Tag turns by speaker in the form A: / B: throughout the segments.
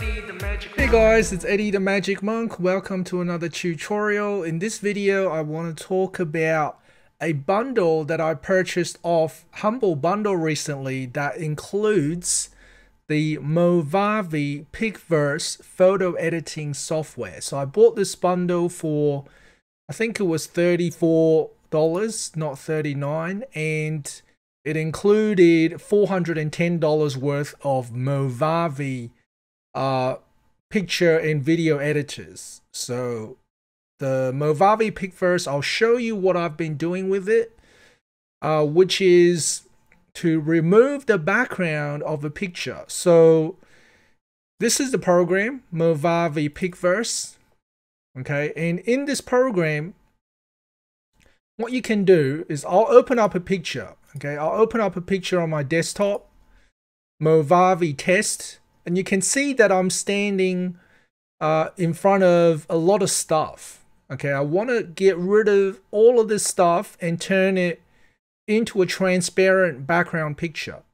A: Eddie
B: Hey guys, it's Eddie the Magic Monk. Welcome to another tutorial. In this video, I want to talk about a bundle that I purchased off Humble Bundle recently that includes the Movavi Picverse photo editing software. So I bought this bundle for I think it was $34, not 39 and it included $410 worth of Movavi uh, picture and video editors. So the Movavi Picverse, I'll show you what I've been doing with it, uh, which is to remove the background of a picture. So this is the program, Movavi Picverse. Okay, and in this program, what you can do is I'll open up a picture. Okay, I'll open up a picture on my desktop, Movavi test, and you can see that I'm standing uh, in front of a lot of stuff. Okay, I want to get rid of all of this stuff and turn it into a transparent background picture.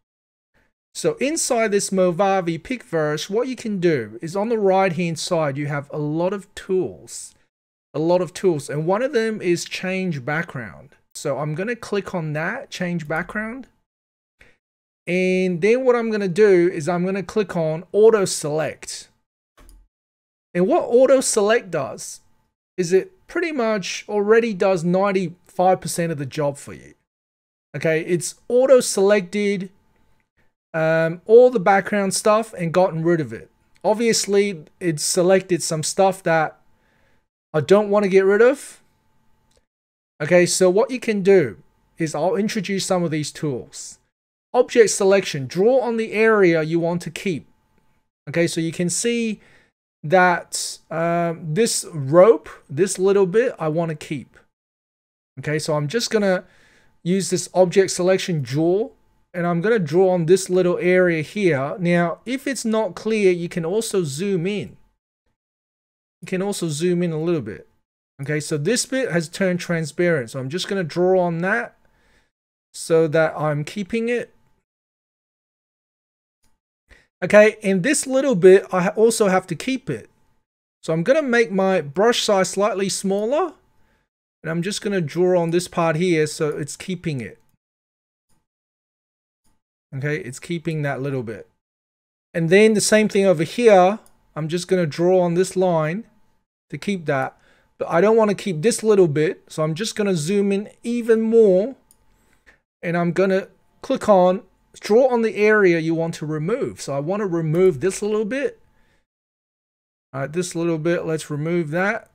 B: So inside this Movavi Picverse, what you can do is on the right hand side, you have a lot of tools, a lot of tools. And one of them is change background. So I'm going to click on that, change background. And then what I'm going to do is I'm going to click on auto select. And what auto select does is it pretty much already does 95% of the job for you. Okay, it's auto selected um, all the background stuff and gotten rid of it. Obviously, it's selected some stuff that I don't want to get rid of. Okay, so what you can do is I'll introduce some of these tools. Object selection, draw on the area you want to keep. Okay, so you can see that um, this rope, this little bit, I want to keep. Okay, so I'm just going to use this object selection draw and I'm going to draw on this little area here. Now, if it's not clear, you can also zoom in. You can also zoom in a little bit. Okay, so this bit has turned transparent. So I'm just going to draw on that so that I'm keeping it. Okay, and this little bit, I also have to keep it. So I'm going to make my brush size slightly smaller. And I'm just going to draw on this part here so it's keeping it. Okay, it's keeping that little bit. And then the same thing over here. I'm just going to draw on this line to keep that. But I don't want to keep this little bit. So I'm just going to zoom in even more. And I'm going to click on, draw on the area you want to remove. So I want to remove this a little bit. All right, this little bit, let's remove that.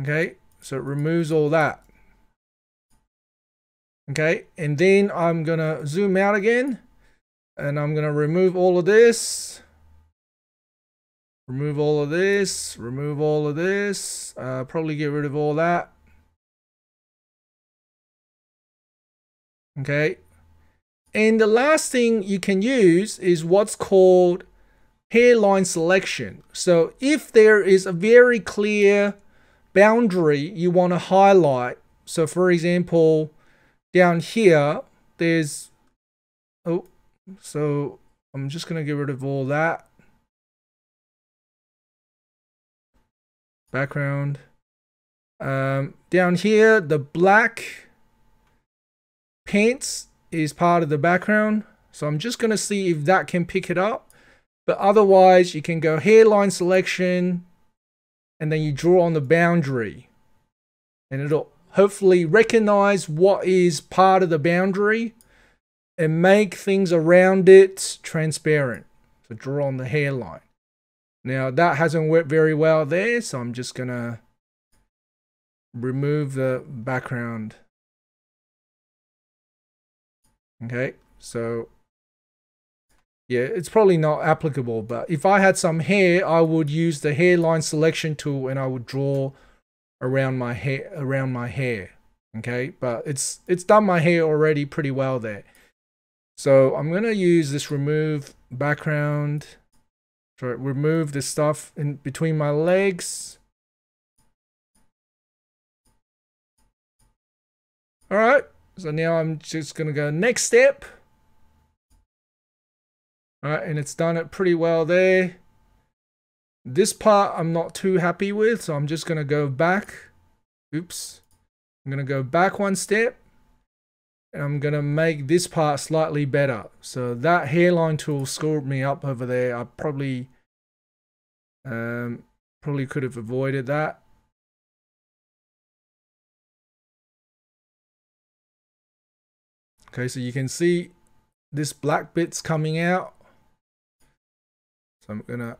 B: Okay, so it removes all that. Okay, and then I'm gonna zoom out again and I'm gonna remove all of this. Remove all of this, remove all of this, uh, probably get rid of all that. Okay, and the last thing you can use is what's called hairline selection. So if there is a very clear boundary you want to highlight, so for example, down here, there's, oh, so I'm just going to get rid of all that. Background. Um, down here, the black pants is part of the background. So I'm just going to see if that can pick it up. But otherwise, you can go hairline selection, and then you draw on the boundary. And it'll hopefully recognize what is part of the boundary and make things around it transparent. So draw on the hairline. Now that hasn't worked very well there, so I'm just gonna remove the background. Okay, so yeah, it's probably not applicable, but if I had some hair, I would use the hairline selection tool and I would draw around my hair around my hair okay? But it's it's done my hair already pretty well there. So i'm going to use this remove background so remove the stuff in between my legs. All right so now i'm just going to go next step Alright, and it's done it pretty well there. This part I'm not too happy with, so I'm just going to go back. Oops. I'm going to go back one step. And I'm going to make this part slightly better. So that hairline tool screwed me up over there. I probably, um, probably could have avoided that. Okay, so you can see this black bit's coming out. So I'm gonna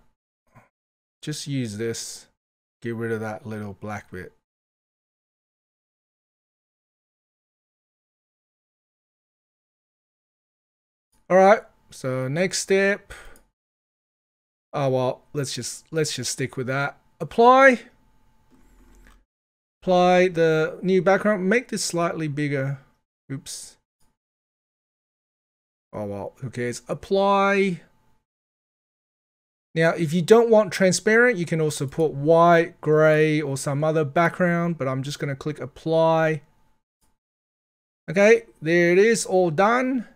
B: just use this, get rid of that little black bit. All right, so next step. Oh well, let's just let's just stick with that. Apply. Apply the new background. Make this slightly bigger. Oops. Oh well, who cares? Apply. Now, if you don't want transparent, you can also put white, gray, or some other background, but I'm just going to click apply. Okay, there it is, all done.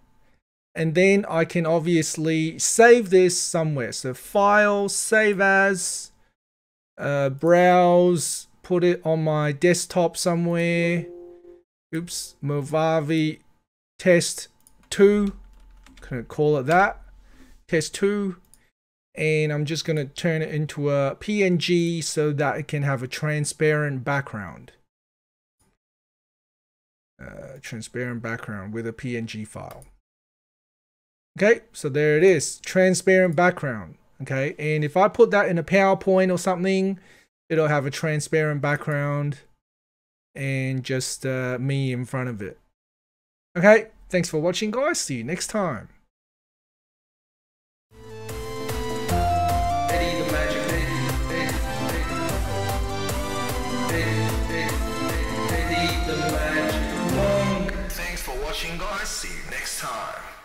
B: And then I can obviously save this somewhere. So file, save as, uh, browse, put it on my desktop somewhere. Oops, Movavi test 2 gonna call it that. Test 2 and I'm just gonna turn it into a PNG so that it can have a transparent background. Uh, transparent background with a PNG file. Okay so there it is. Transparent background. Okay and if I put that in a PowerPoint or something it'll have a transparent background and just uh, me in front of it. Okay thanks for watching guys. See you next time.
A: Watching, guys. See you next time.